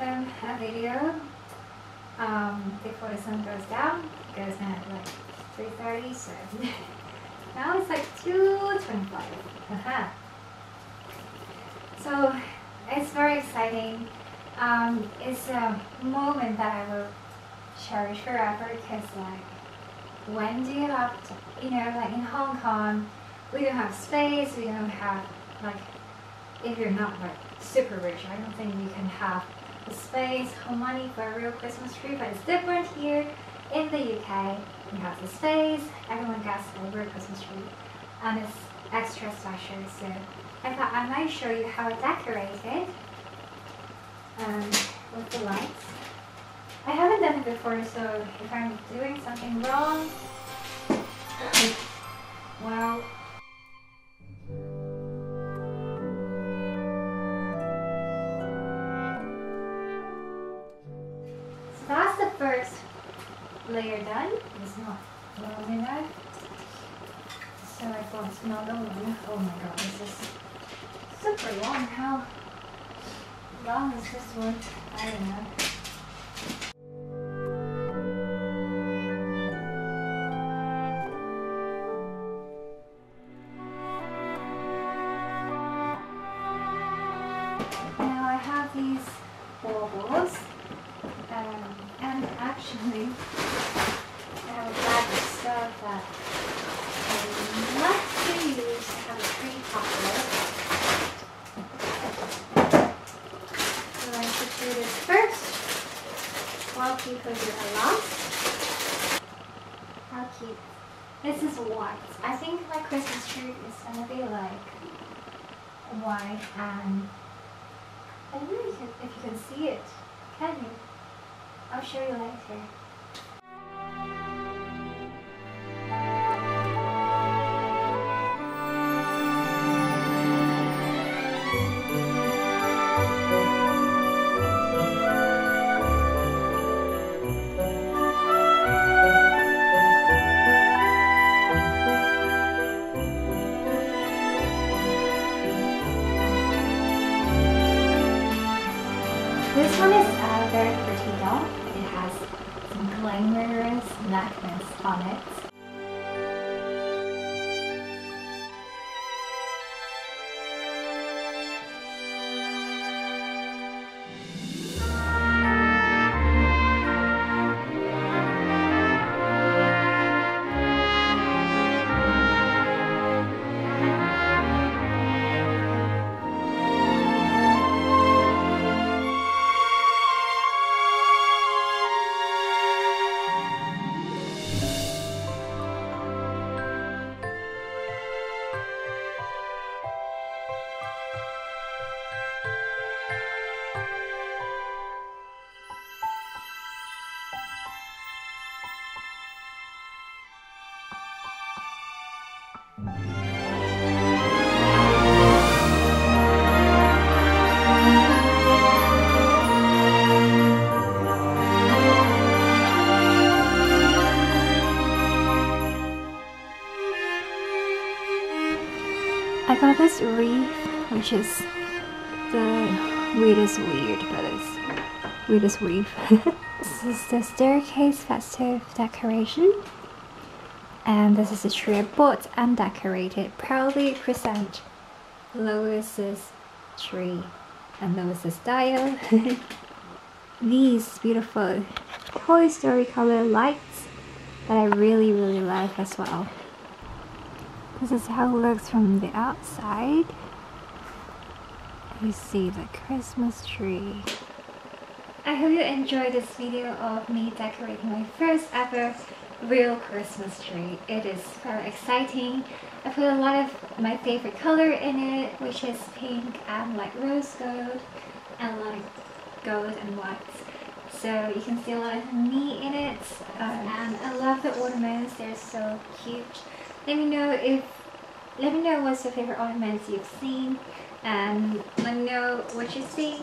a video um, before the sun goes down because now it's like 3.30 so now it's like 2.25 uh-huh. so it's very exciting um, it's a moment that I will cherish forever because like when do you have to, you know like in Hong Kong we don't have space we don't have like if you're not like super rich I don't think you can have the space or money for a real Christmas tree but it's different here in the UK We have the space everyone gets a real Christmas tree and it's extra special. So I thought I might show you how I decorated um, with the lights. I haven't done it before so if I'm doing something wrong well layer done. It's not long enough. So I thought it's not one. Oh my god, this is super long. How long is this one? I don't know. Now I have these baubles um, actually I have a bag of stuff that to use to have a tree topper. So I should do this first while people do a last. How cute. This is white. I think my Christmas tree is gonna be like white and I don't know if you can see it. Can you? I'll show you later. This one is uh, very pretty doll. Has some glamorous necklace on it. I got this wreath, which is the weirdest weird, but it's weirdest wreath. this is the staircase festive decoration. And this is a tree I bought and decorated. Proudly present Lois's tree and Lois's dial. These beautiful Toy Story color lights that I really really love as well. This is how it looks from the outside. You see the Christmas tree. I hope you enjoyed this video of me decorating my first ever real Christmas tree. It is very exciting. I put a lot of my favorite color in it, which is pink and like rose gold and like gold and white. So you can see a lot of me in it. Um, and I love the ornaments, they're so cute. Let me know if let me know what's your favorite ornaments you've seen and let me know what you think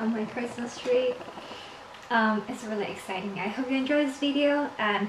on my Christmas tree. Um, it's really exciting. I hope you enjoyed this video and